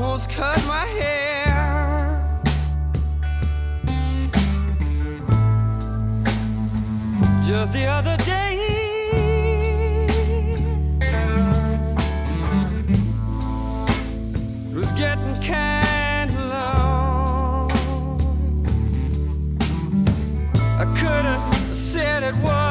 almost cut my hair. Just the other day, it was getting kind of long. I could have said it was.